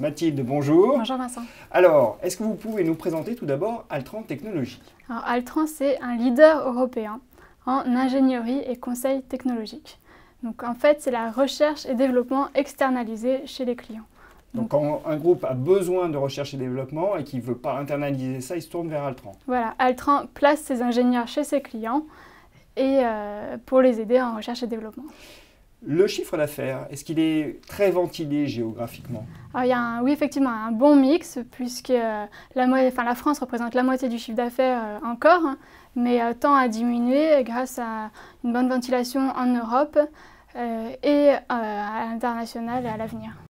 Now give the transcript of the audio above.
Mathilde, bonjour. Bonjour Vincent. Alors, est-ce que vous pouvez nous présenter tout d'abord Altran Technologies? Alors, Altran, c'est un leader européen en ingénierie et conseil technologique. Donc en fait, c'est la recherche et développement externalisé chez les clients. Donc, quand un groupe a besoin de recherche et développement et qu'il ne veut pas internaliser ça, il se tourne vers Altran. Voilà, Altran place ses ingénieurs chez ses clients et euh, pour les aider en recherche et développement. Le chiffre d'affaires, est-ce qu'il est très ventilé géographiquement? Il y a Oui, effectivement, un bon mix, puisque euh, la, France représente la moitié du chiffre d'affaires euh, encore, hein, mais euh, tend à diminuer grâce à une bonne ventilation en Europe et à l'international à l'avenir.